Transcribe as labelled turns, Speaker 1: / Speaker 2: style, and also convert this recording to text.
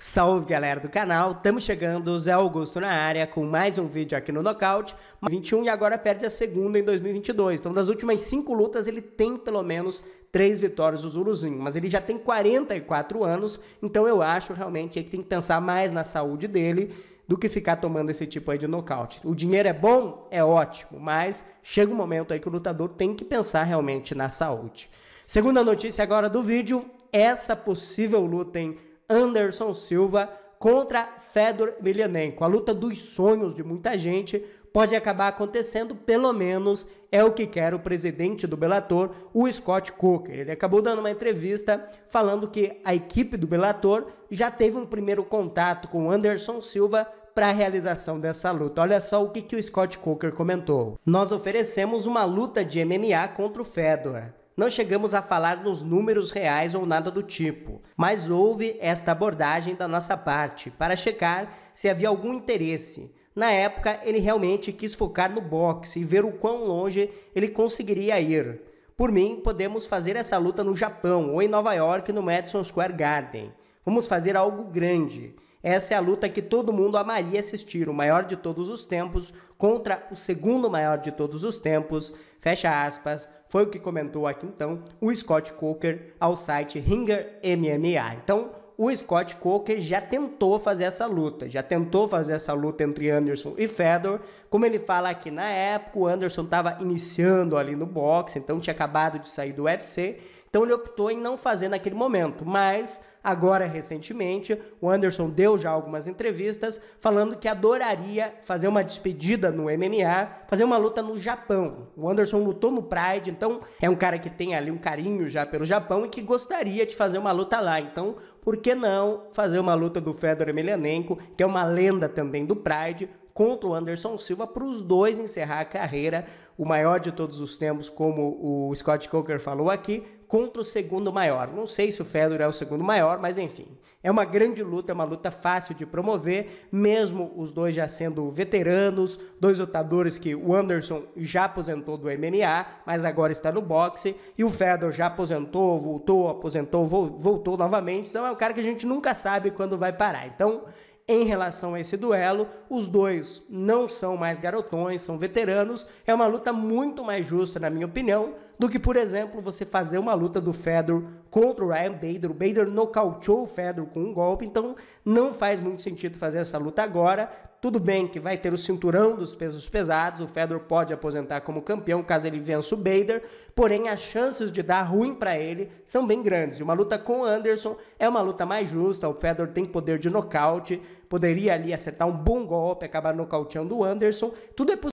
Speaker 1: Salve galera do canal, estamos chegando, Zé Augusto na área com mais um vídeo aqui no Knockout 21 e agora perde a segunda em 2022, então das últimas 5 lutas ele tem pelo menos 3 vitórias do Zuluzinho, mas ele já tem 44 anos, então eu acho realmente que tem que pensar mais na saúde dele do que ficar tomando esse tipo aí de nocaute. O dinheiro é bom? É ótimo, mas chega um momento aí que o lutador tem que pensar realmente na saúde. Segunda notícia agora do vídeo, essa possível luta em Anderson Silva contra Fedor Emelianenko. A luta dos sonhos de muita gente pode acabar acontecendo, pelo menos é o que quer o presidente do Bellator, o Scott Coker. Ele acabou dando uma entrevista falando que a equipe do Bellator já teve um primeiro contato com Anderson Silva para a realização dessa luta. Olha só o que, que o Scott Coker comentou. Nós oferecemos uma luta de MMA contra o Fedor. Não chegamos a falar nos números reais ou nada do tipo, mas houve esta abordagem da nossa parte para checar se havia algum interesse. Na época, ele realmente quis focar no boxe e ver o quão longe ele conseguiria ir. Por mim, podemos fazer essa luta no Japão ou em Nova York no Madison Square Garden. Vamos fazer algo grande. Essa é a luta que todo mundo amaria assistir, o maior de todos os tempos contra o segundo maior de todos os tempos. Fecha aspas. Foi o que comentou aqui então o Scott Coker ao site Ringer MMA. Então, o Scott Coker já tentou fazer essa luta, já tentou fazer essa luta entre Anderson e Fedor. Como ele fala aqui na época, o Anderson estava iniciando ali no boxe, então tinha acabado de sair do UFC então ele optou em não fazer naquele momento, mas agora recentemente o Anderson deu já algumas entrevistas falando que adoraria fazer uma despedida no MMA, fazer uma luta no Japão. O Anderson lutou no Pride, então é um cara que tem ali um carinho já pelo Japão e que gostaria de fazer uma luta lá. Então, por que não fazer uma luta do Fedor Emelianenko, que é uma lenda também do Pride, contra o Anderson Silva para os dois encerrar a carreira, o maior de todos os tempos, como o Scott Coker falou aqui, contra o segundo maior. Não sei se o Fedor é o segundo maior, mas enfim. É uma grande luta, é uma luta fácil de promover, mesmo os dois já sendo veteranos, dois lutadores que o Anderson já aposentou do MMA, mas agora está no boxe, e o Fedor já aposentou, voltou, aposentou, voltou novamente. Então é um cara que a gente nunca sabe quando vai parar. Então, em relação a esse duelo. Os dois não são mais garotões, são veteranos. É uma luta muito mais justa, na minha opinião, do que, por exemplo, você fazer uma luta do Fedor contra o Ryan Bader. O Bader nocauteou o Fedor com um golpe, então não faz muito sentido fazer essa luta agora. Tudo bem que vai ter o cinturão dos pesos pesados, o Fedor pode aposentar como campeão caso ele vença o Bader, porém as chances de dar ruim para ele são bem grandes. E uma luta com o Anderson é uma luta mais justa, o Fedor tem poder de nocaute, poderia ali acertar um bom golpe, acabar nocauteando o Anderson. Tudo é possível